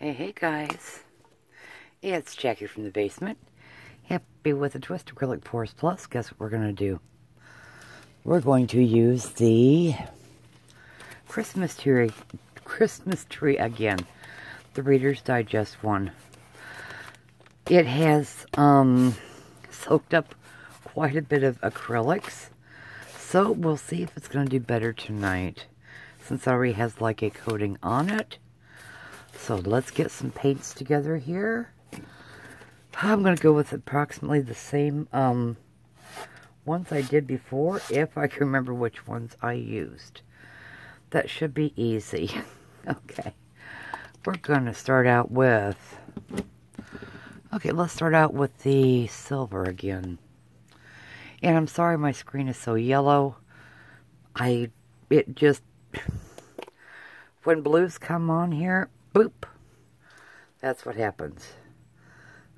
Hey, hey guys. It's Jackie from the basement. Happy with the Twist Acrylic Pours Plus. Guess what we're going to do? We're going to use the Christmas tree, Christmas tree again. The Reader's Digest one. It has um, soaked up quite a bit of acrylics. So we'll see if it's going to do better tonight. Since it already has like a coating on it. So let's get some paints together here. I'm going to go with approximately the same um, ones I did before, if I can remember which ones I used. That should be easy. okay. We're going to start out with... Okay, let's start out with the silver again. And I'm sorry my screen is so yellow. I... It just... When blues come on here, boop. That's what happens.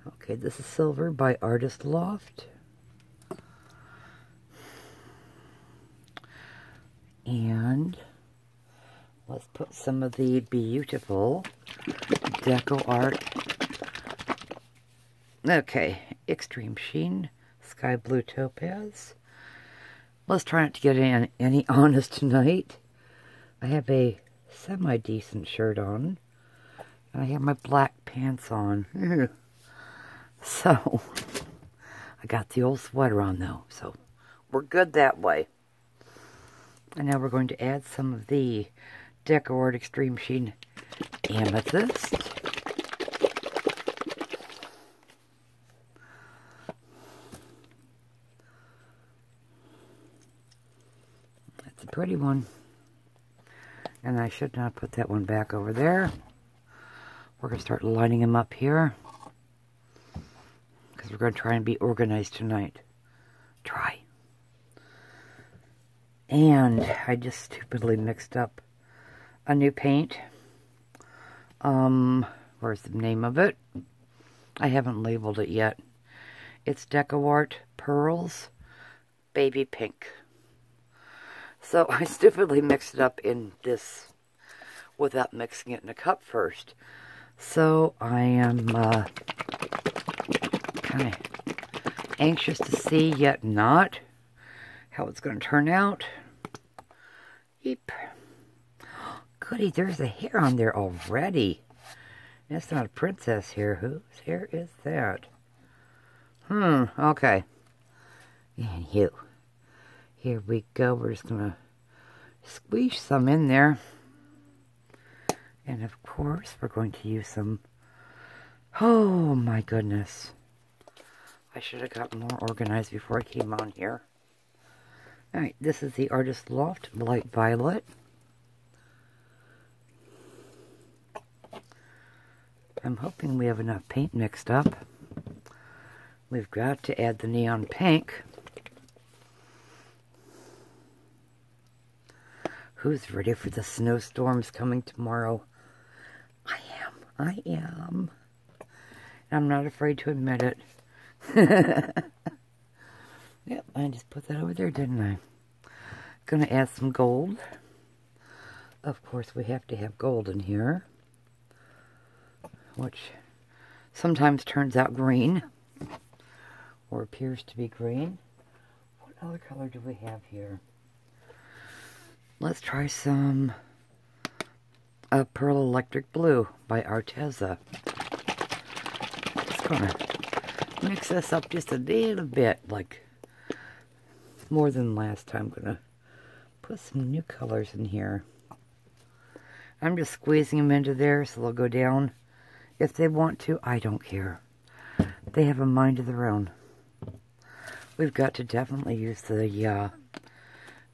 Okay, this is silver by Artist Loft. And let's put some of the beautiful Deco Art. Okay, Extreme Sheen, Sky Blue Topaz. Let's try not to get any, any honest tonight. I have a semi-decent shirt on. And I have my black pants on. so, I got the old sweater on though. So, we're good that way. And now we're going to add some of the Deco Extreme Sheen Amethyst. That's a pretty one. And I should not put that one back over there. We're going to start lining them up here. Because we're going to try and be organized tonight. Try. And I just stupidly mixed up a new paint. Um, where's the name of it? I haven't labeled it yet. It's DecoArt Pearls Baby Pink. So I stupidly mixed it up in this without mixing it in a cup first. So I am uh, kind of anxious to see, yet not, how it's going to turn out. Yep. Goody, there's a hair on there already. That's not a princess hair. Whose hair is that? Hmm, okay. And you. Here we go. We're just going to squeeze some in there. And of course, we're going to use some... Oh my goodness. I should have gotten more organized before I came on here. Alright, this is the Artist Loft Light Violet. I'm hoping we have enough paint mixed up. We've got to add the neon pink. Who's ready for the snowstorms coming tomorrow? I am. I am. Not afraid to admit it. yep, I just put that over there, didn't I? Gonna add some gold. Of course, we have to have gold in here. Which sometimes turns out green. Or appears to be green. What other color do we have here? Let's try some uh, Pearl Electric Blue by Arteza. Just gonna mix this up just a little bit, like more than last time. I'm gonna put some new colors in here. I'm just squeezing them into there so they'll go down. If they want to, I don't care. They have a mind of their own. We've got to definitely use the uh,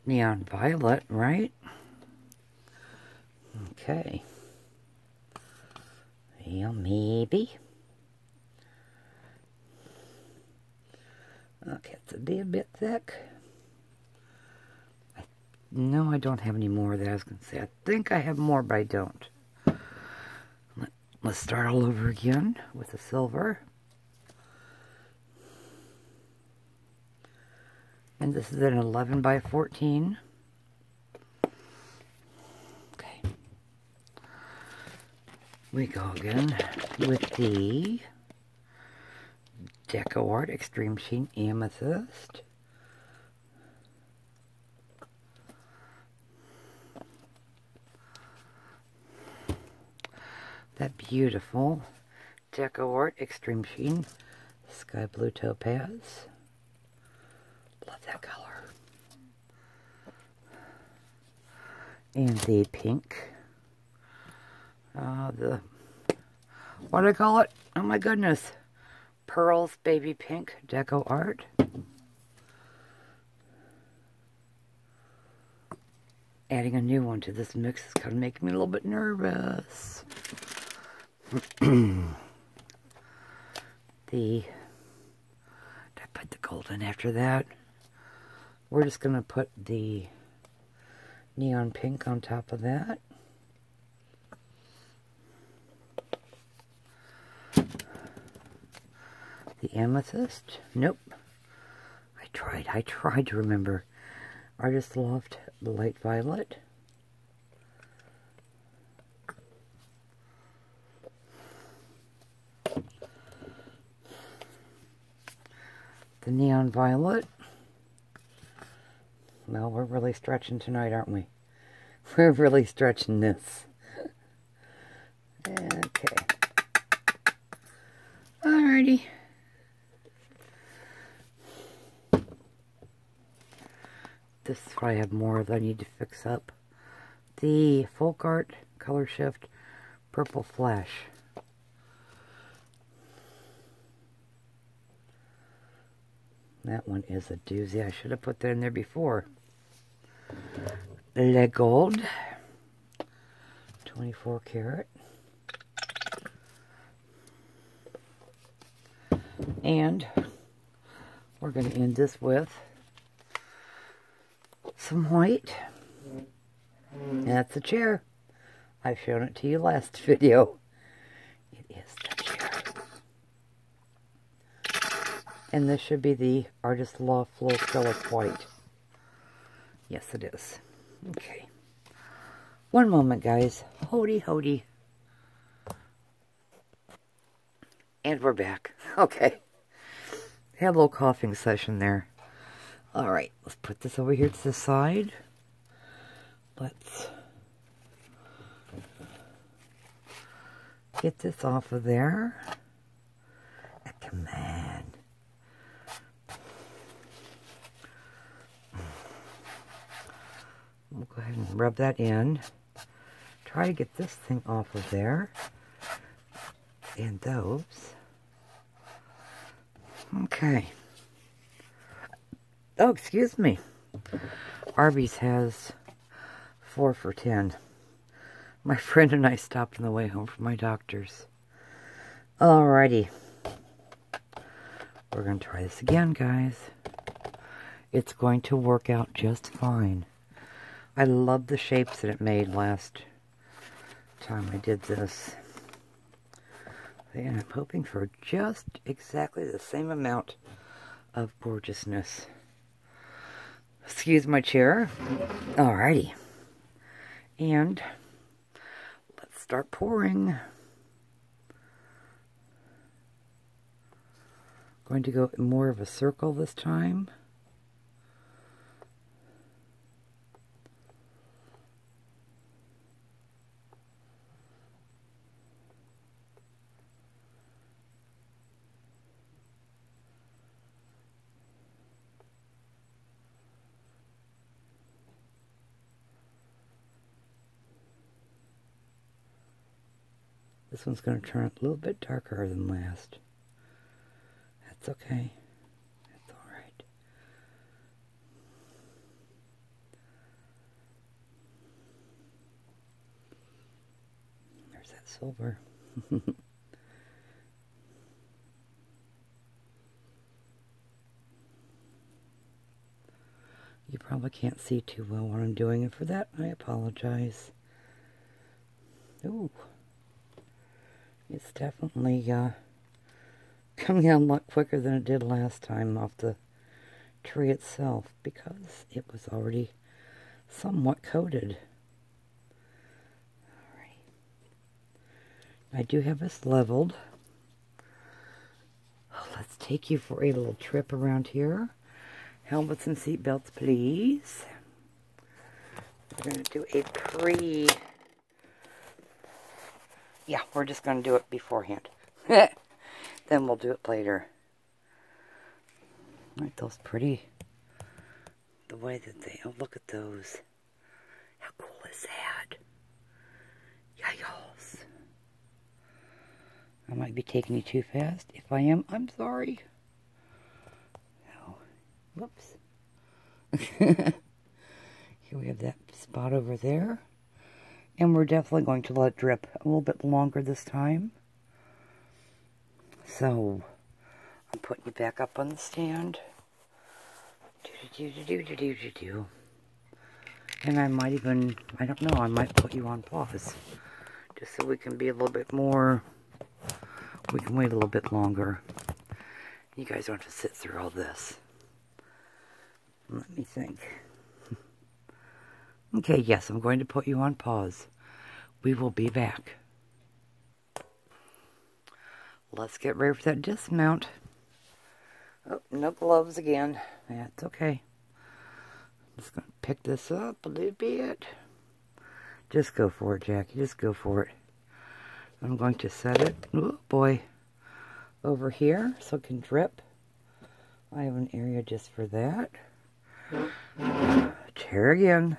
neon violet, right? Okay. Well, maybe. Okay, it's a bit thick. I, no, I don't have any more of that. I was going to say, I think I have more, but I don't. Let, let's start all over again with the silver. And this is an 11 by 14. We go again with the Deco Art Extreme Sheen Amethyst. That beautiful Deco Art Extreme Sheen Sky Blue Topaz. Love that color. And the pink. Uh, the, what do I call it? Oh my goodness. Pearls Baby Pink Deco Art. Adding a new one to this mix is kind of making me a little bit nervous. the I put the gold in after that? We're just going to put the neon pink on top of that. The amethyst? Nope. I tried. I tried to remember. Artist Loft the light violet. The neon violet. Well, we're really stretching tonight, aren't we? We're really stretching this. Okay. Alrighty. This is what I have more that I need to fix up. The Folk Art Color Shift Purple Flash. That one is a doozy. I should have put that in there before. Le Gold. 24 karat. And we're going to end this with some white. That's a chair. I've shown it to you last video. It is the chair. And this should be the Artist Flow Acrylic White. Yes, it is. Okay. One moment, guys. Hody, hody. And we're back. Okay. Had a little coughing session there. All right, let's put this over here to the side. Let's get this off of there. Come on. We'll go ahead and rub that in. Try to get this thing off of there. And those. Okay. Oh, excuse me. Arby's has four for ten. My friend and I stopped on the way home from my doctor's. Alrighty. We're going to try this again, guys. It's going to work out just fine. I love the shapes that it made last time I did this. And I'm hoping for just exactly the same amount of gorgeousness. Excuse my chair. Alrighty. And let's start pouring. Going to go more of a circle this time. This one's going to turn a little bit darker than last. That's okay. That's alright. There's that silver. You probably can't see too well what I'm doing, and for that, I apologize. Ooh. It's definitely uh, coming out a lot quicker than it did last time off the tree itself because it was already somewhat coated. I do have this leveled. Let's take you for a little trip around here. Helmets and seatbelts, please. We're going to do a pre... Yeah, we're just going to do it beforehand. then we'll do it later. Aren't those pretty? The way that they... Oh, look at those. How cool is that? Yayos. I might be taking you too fast. If I am, I'm sorry. Oh, whoops. Here we have that spot over there. And we're definitely going to let it drip a little bit longer this time. So, I'm putting you back up on the stand. Do do do. And I might even, I don't know, I might put you on pause. Just so we can be a little bit more, we can wait a little bit longer. You guys don't have to sit through all this. Let me think. Okay, yes, I'm going to put you on pause. We will be back. Let's get ready for that dismount. Oh, no gloves again. That's okay. Just going to pick this up a little bit. Just go for it, Jackie. Just go for it. I'm going to set it, oh boy, over here so it can drip. I have an area just for that. Chair again.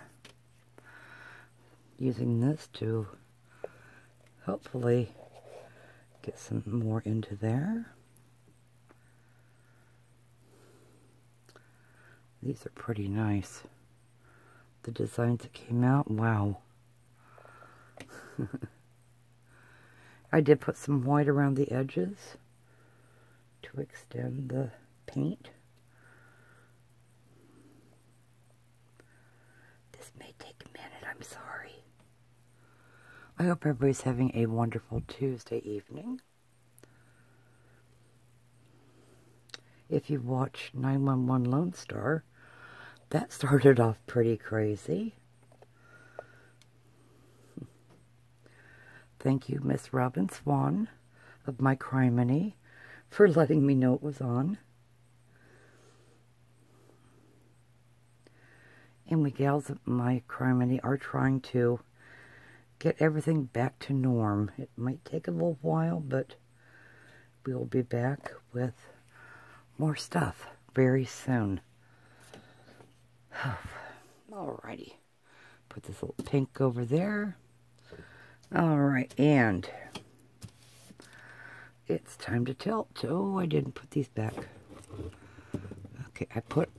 Using this to hopefully get some more into there. These are pretty nice. The designs that came out, wow. I did put some white around the edges to extend the paint. This may take a minute, I'm sorry. I hope everybody's having a wonderful Tuesday evening. If you watch 911 Lone Star, that started off pretty crazy. Thank you, Miss Robin Swan of My Criminy, for letting me know it was on. And we gals at My Criminy are trying to get everything back to norm. It might take a little while, but we will be back with more stuff very soon. Alrighty. Put this little pink over there. Alright, and it's time to tilt. Oh, I didn't put these back. Okay, I put